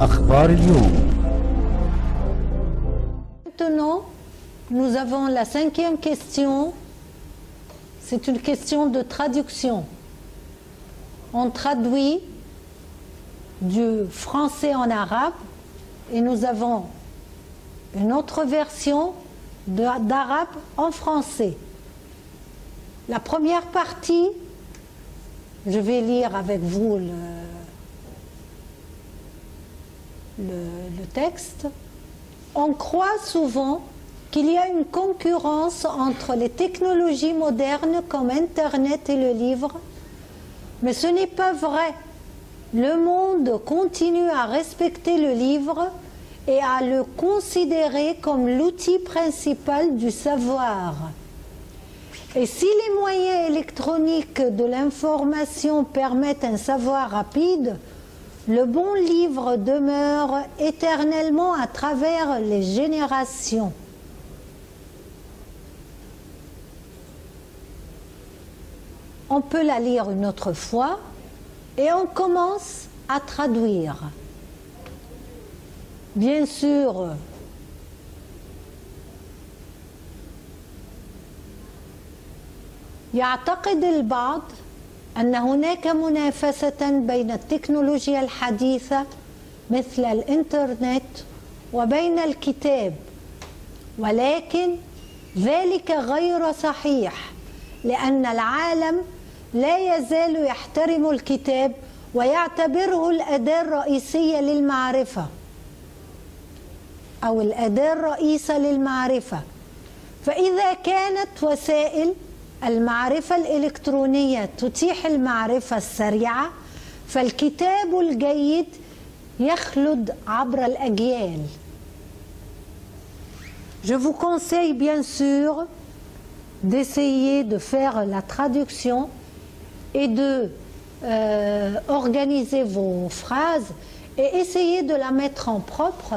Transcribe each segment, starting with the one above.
أخبار اليوم Maintenant, nous avons la cinquième question. C'est une question de traduction. On traduit du français en arabe et nous avons une autre version de- d'arabe en français. La première partie, je vais lire avec vous le, le- texte. On croit souvent qu'il y a une concurrence entre les technologies modernes comme Internet et le livre, mais ce n'est pas vrai. Le monde continue à respecter le livre et à le considérer comme l'outil principal du savoir. Et si les moyens électroniques de l'information permettent un savoir rapide, le bon livre demeure éternellement à travers les générations. On peut la lire une autre fois et on commence à traduire. Bien sûr, يعتقد البعض أن هناك منافسة بين التكنولوجيا الحديثة مثل الإنترنت وبين الكتاب ولكن ذلك غير صحيح لأن العالم لا يزال يحترم الكتاب ويعتبره الأداة الرئيسية للمعرفة أو الأداة الرئيسة للمعرفة. فإذا كانت وسائل المعرفة الإلكترونية تتيح المعرفة السريعة فالكتاب الجيد يخلد عبر الأجيال Je vous conseille bien sûr d'essayer de faire la traduction et de euh, organiser vos phrases et essayer de la mettre en propre.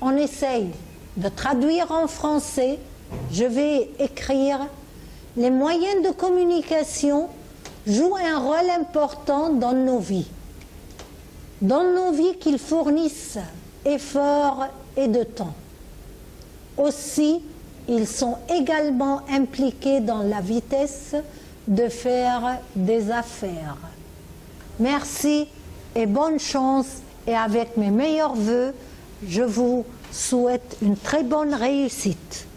On essaye de traduire en français. Je vais écrire les moyens de communication jouent un rôle important dans nos vies. Dans nos vies qu'ils fournissent effort et de temps. Aussi, ils sont également impliqués dans la vitesse de faire des affaires. Merci et bonne chance et avec mes meilleurs voeux, je vous souhaite une très bonne réussite.